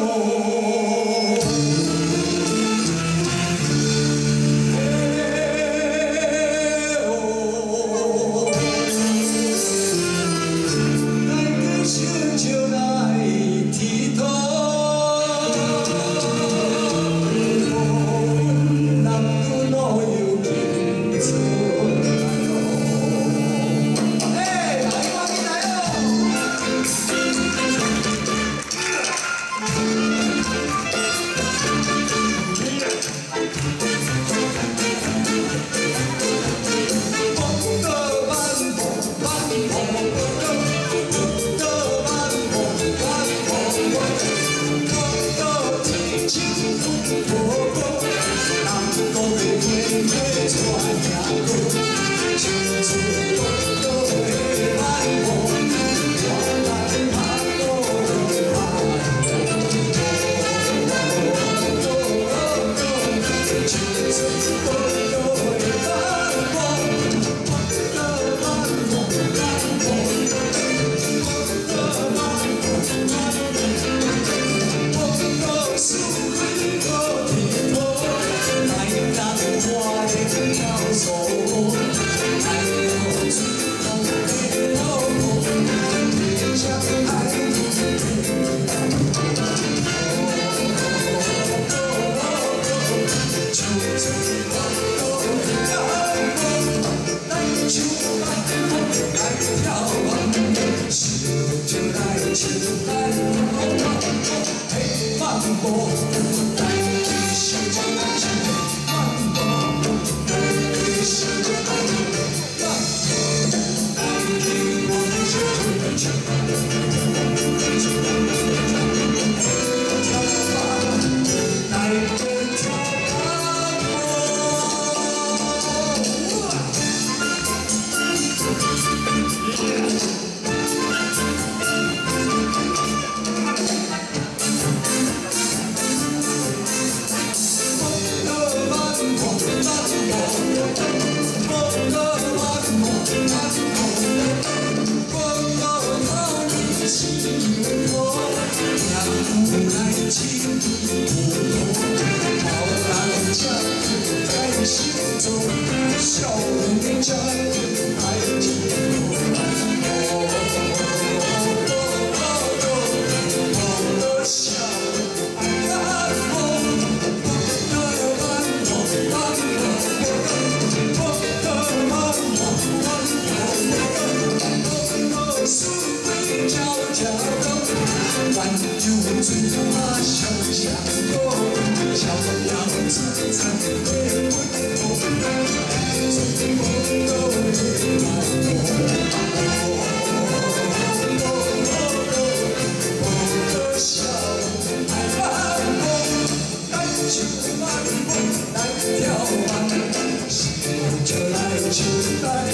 Senhor. Oh, 一切的爱怎么都送给他带着爱带着恨带恨心中的恨不怕想象多逍遥自快活我小上来